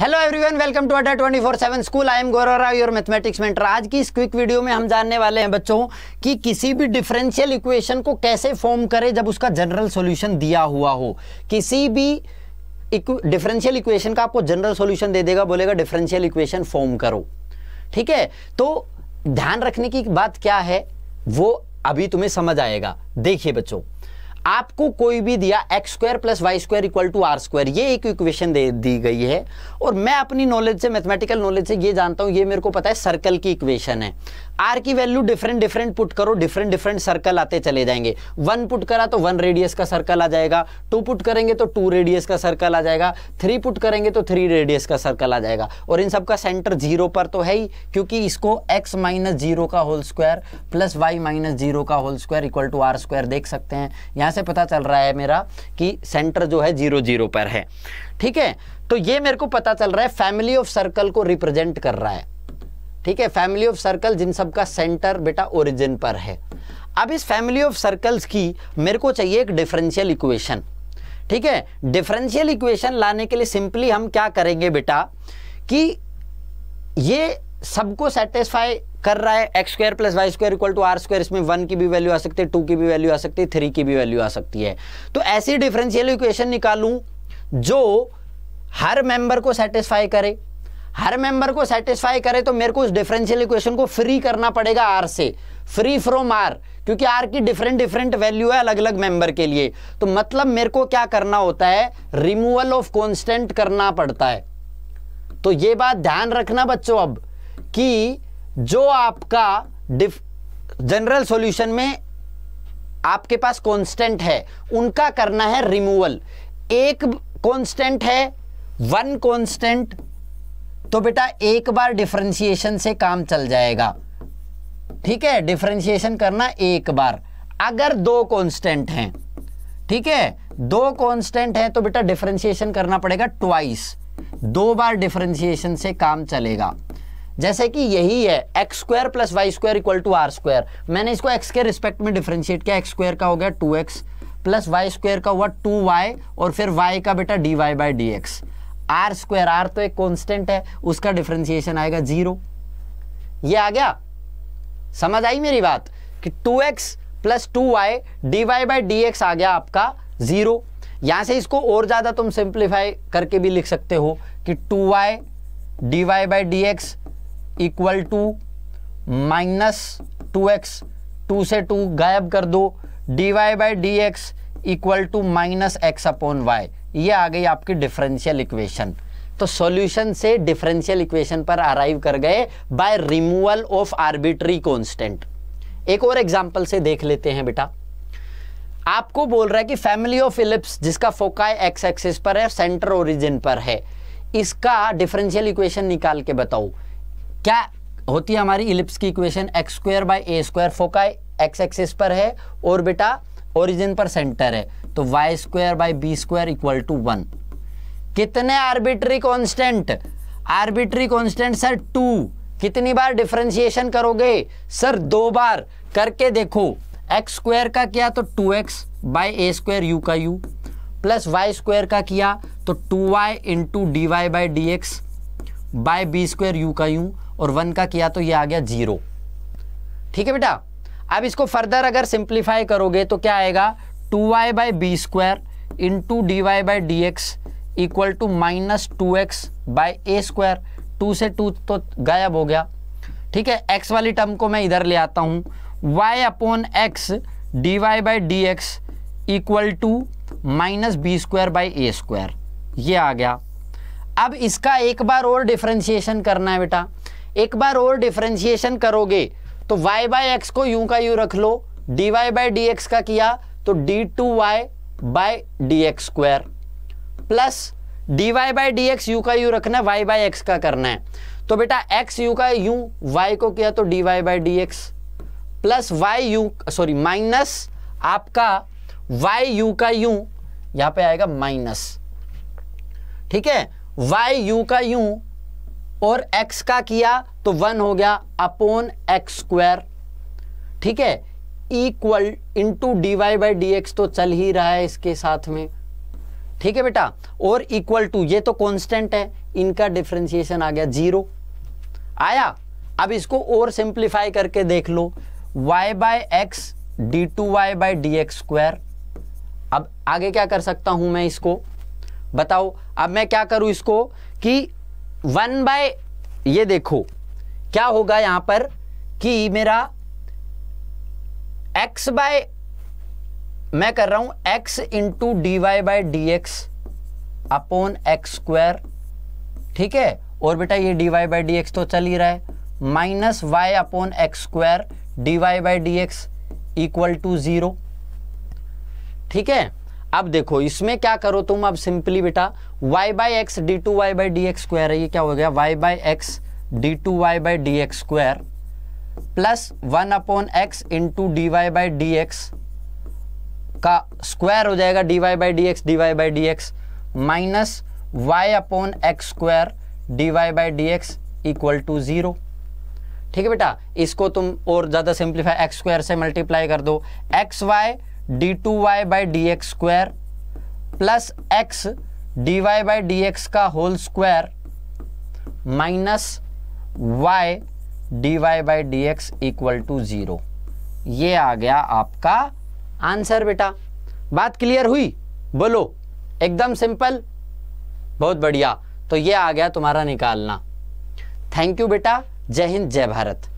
Hello everyone welcome to Adda 24/7 school I am Gaurav Rao your mathematics mentor आज की इस quick video में हम जानने वाले हैं बच्चों कि किसी भी डिफरेंशियल इक्वेशन को कैसे फॉर्म करें जब उसका जनरल सॉल्यूशन दिया हुआ हो। किसी भी डिफरेंशियल इक्वेशन का आपको जनरल सॉल्यूशन दे देगा, बोलेगा डिफरेंशियल इक्वेशन फॉर्म करो। ठीक है? तो ध्यान रखने की बात क्या है, वो अभी तुम्हें समझ आएगा। देखिए बच्चों आपको कोई भी दिया x square plus y square equal to r square ये एक इक्वेशन दे दी गई है। और मैं अपनी नॉलेज से मैथमेटिकल नॉलेज से ये जानता हूँ, ये मेरे को पता है सर्कल की इक्वेशन है। आर की वैल्यू डिफरेंट डिफरेंट पुट करो डिफरेंट डिफरेंट सर्कल आते चले जाएँगे। वन पुट करा तो वन रेडियस का सर्कल आ जाएगा। टू पुट करेंगे तो टू रेडियस का सर्कल आ जाएगा। थ्री पुट करेंगे तो थ्री रेडियस का सर्कल आ जाएगा। और इन सबका सेंटर ज़ीरो पर तो है ही, क्योंकि इसको एक्स माइनस ज़ीरो का whole square plus y minus zero का whole square equal to r square देख सकते हैं। यहाँ से पता चल रहा है मेरा कि सेंटर जो है ज़ीरो ज़ीरो पर है। ठीक है? तो ये मेरे को पता चल रहा है फैमिली ऑफ़ सर्कल को रिप्रेजेंट कर रहा है। ठीक है? फैमिली ऑफ़ सर्कल जिन सब का सेंटर बेटा ओरिजिन पर है। अब इस फैमिली ऑफ़ सर्कल्स की मेरे को चाहिए एक डिफरेंशियल इक्वेशन ठीक है? डिफरेंशियल इक्वेशन लाने के लिए सिंपली हम क्या करेंगे बेटा कि ये सबको सेटिस्फाई कर रहा है x square plus y square equal to r square इसमें वन की भी वैल्यू आ सकती है टू की भी वैल्यू आ सकती है थ्री की भी वैल्यू आ सकती है। तो ऐसी डिफरेंशियल इक्वेशन निकालूं जो हर मेंबर को सेटिस्फाई करे। हर मेंबर को सेटिस्फाई करे तो मेरे को उस डिफरेंशियल इक्वेशन को फ्री करना पड़ेगा आर से। फ्री फ्रॉम आर क्योंकि आर की डिफरेंट डिफरेंट वैल्यू है अलग अलग मेंबर के लिए। तो मतलब मेरे को क्या करना होता है? रिमूवल ऑफ़ कॉन्स्टेंट करना पड़ता है। तो ये बात ध्यान रखना बच्चों अब, कि जो आपका डिफ जनरल सॉल्यूशन में आपके पास कांस्टेंट है, उनका करना है रिमूवल एक कांस्टेंट है वन कांस्टेंट तो बेटा एक बार डिफरेंशिएशन से काम चल जाएगा। ठीक है? डिफरेंशिएशन करना एक बार। अगर दो कांस्टेंट हैं, ठीक है? दो कांस्टेंट हैं तो बेटा डिफरेंशिएशन करना पड़ेगा ट्वाइस दो बार डिफरेंशिएशन से काम चलेगा। जैसे कि यही है x square plus y square equal to r square मैंने इसको एक्स के रिस्पेक्ट में डिफरेंशिएट किया एक्स स्क्वायर का हो गया two x plus y square का हुआ टू वाई और फिर वाई का बेटा d y by d x r square r तो एक कॉन्स्टेंट है, उसका डिफ्रेंसिएशन आएगा ज़ीरो ये आ गया? समझ आई मेरी बात? कि two x plus two y d y by d x आ गया आपका ज़ीरो यहाँ से इसको और ज़्यादा तुम सिंप्लीफाई करके भी लिख सकते हो कि two y d y by d x equal to minus two x two से टू गायब कर दो। D y by d x equal to minus x upon y ये आ गई आपकी डिफरेंशियल इक्वेशन तो सॉल्यूशन से डिफरेंशियल इक्वेशन पर अराइव कर गए by removal of arbitrary constant एक और एग्जांपल से देख लेते हैं बेटा। आपको बोल रहा है कि फैमिली ऑफ़ इलिप्स जिसका फोकाई एक्स एक्सिस पर है सेंटर ओरिजिन पर है, इसका डिफरेंशियल इक्वेशन निकाल के बताओ। क्या होती है हमारी इलिप्स की equation x square by a square foci x axis पर है और बेटा ओरिजिन पर सेंटर है। तो y square by b square equal to one कितने arbitrary constant arbitrary constant sir two कितनी बार डिफ्रेंशिएशन करोगे? सर दो बार। करके देखो। एक्स स्क्वायर का किया तो two x by a square u का यू प्लस वाई स्क्वायर का किया तो two y into d y by d x by b square u का यू और वन का किया तो ये आ गया ज़ीरो। ठीक है बेटा? अब इसको फर्दर अगर सिंप्लीफाई करोगे तो क्या आएगा? Two y by b square into d y by d x equal to minus two x by a square two से टू तो गायब हो गया। ठीक है? एक्स वाली टर्म को मैं इधर ले आता हूँ। Y upon x d y by d x equal to minus b square by a square ये आ गया। अब इसका एक बार और डिफ्रेंशिएशन करना है बेटा। एक बार और डिफ्रेंशिएशन करोगे तो y बाय एक्स को यू का यू रख लो d y by d x का किया तो d two y by d x square plus d y by d x u का यू रखना है वाई बाई एक्स का करना है। तो बेटा एक्स यू का यू वाई को किया तो d y by d x plus y u sorry minus आपका वाई यू का यू, यहाँ पे आएगा माइनस ठीक है? वाई यू का यू और एक्स का किया तो वन हो गया अपोन एक्स स्क्वायर ठीक है? Equal into d y by d x तो चल ही रहा है इसके साथ में। ठीक है बेटा? और इक्वल टू ये तो कांस्टेंट है। इनका डिफ्रेंसिएशन आ गया ज़ीरो आया? अब इसको और सिंप्लीफाई करके देख लो। y by x d two y by d x square अब आगे क्या कर सकता हूँ मैं इसको? बताओ। अब मैं क्या करूँ इसको? कि वन बाय, ये देखो, क्या होगा यहाँ पर कि मेरा x बाय, मैं कर रहा हूँ x into d y by d x upon x square ठीक है? और बेटा ये d y by d x तो चल ही रहा है। Minus y upon x square d y by d x equal to zero ठीक है? अब देखो, इसमें क्या करो तुम अब सिंपली बेटा? y by x d two y by d x square ये क्या हो गया? y by x d two y by d x square plus one upon x into d y by d x का square हो जाएगा d y by d x d y by d x minus y upon x square d y by d x equal to zero ठीक है बेटा? इसको तुम और ज़्यादा सिंप्लीफाई एक्स स्क्वायर से मल्टीप्लाई कर दो। X y d two y by d x square plus x d y by d x का whole square minus y d y by d x equal to zero ये आ गया आपका answer बेटा। बात क्लियर हुई? बोलो। एकदम सिंपल बहुत बढ़िया। तो ये आ गया तुम्हारा निकालना। थैंक यू बेटा। जय हिंद, जय भारत।